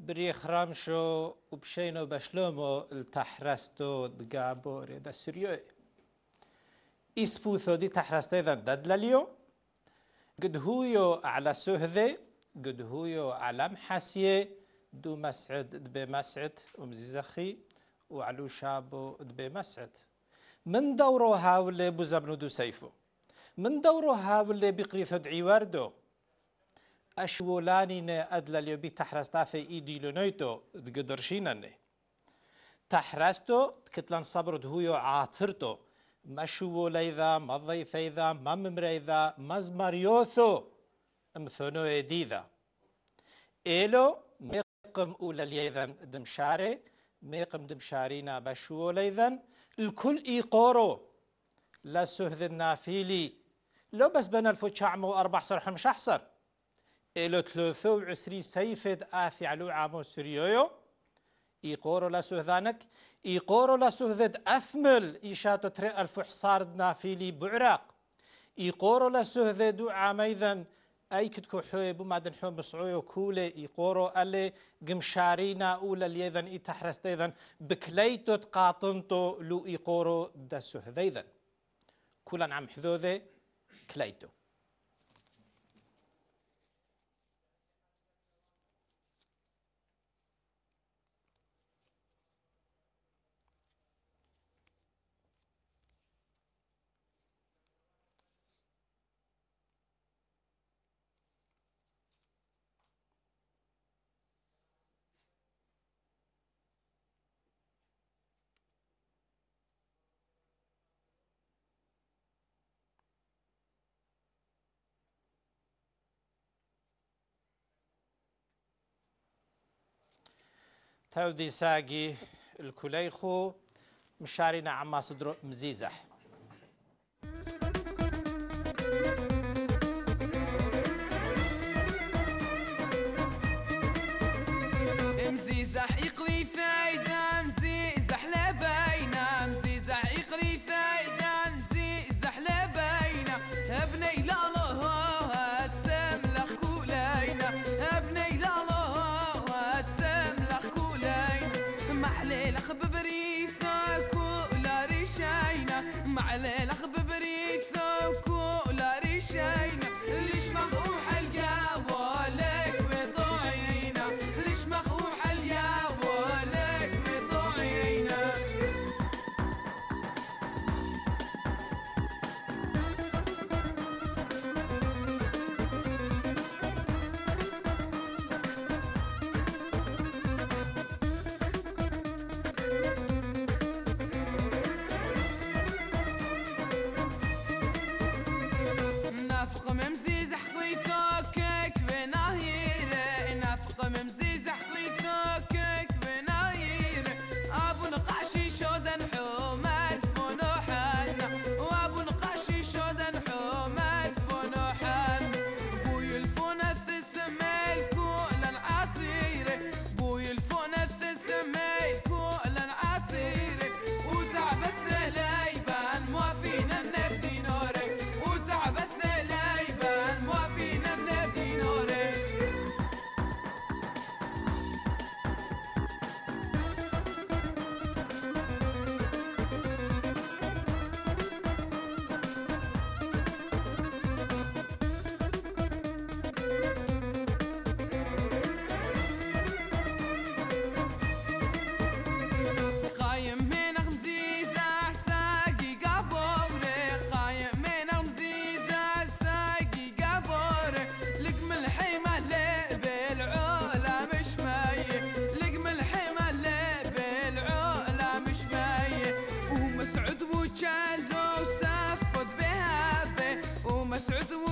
بريخ رامشو وبشينو بشلومو التحرستو دقابوري دا سريوي إسبوثو دي تحرستو إذا ددلاليو قد هويو على سهذي قد هويو على محاسية دو مسعد دبي مسعد ومزيزخي وعلو شابو دبي مسعد. من دورو هاولي بوزبنو دو سيفو من دورو هاولي بقريثو دعي وردو. اشولانی نه ادل بی تحرستاف ایدیلو نویتو دقدرشينني تحرستو تكتلن صبر دهويو عاطرتو مشو ليذا مضي فيذا ممريذا مزمريوثو امثونو اديذا إلو ميقم أولى اليذن دمشاري ميقم دمشارينا بشو ليذن الكل إيقورو لا سهذ النافيلي لو بس بنا الفو أربع صرح مش أحصر إلو ثلاثو عسري سيفد آثي علو عامو سريويو إيقورو لسهذانك إيقورو لسهذد أثمل إيشاتو تري ألف حصار نافيلي بعراق إيقورو لسهذدو عاميذن أي كتكو حوي مادن حوي بصعويو كولي إيقورو ألي قمشارينا أولا ليذن إي تحرست إذن بكليتو تقاطنتو لو إيقورو دا سهذيذن كولا عم حذوذي كليتو تودي ساقي الكليخو مشارينا عما صدرو مزيزح. ليلة خبر I said the word.